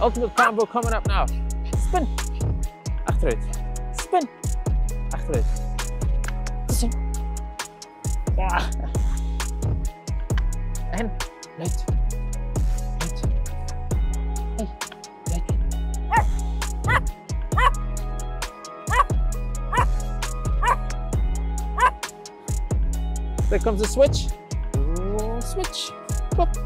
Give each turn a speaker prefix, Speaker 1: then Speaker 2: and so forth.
Speaker 1: Ultimate combo coming up now. Spin. Achteruit. Spin. Achteruit. Ah. En luid. Luid. Hey, luid. There comes the switch. Switch. Pop.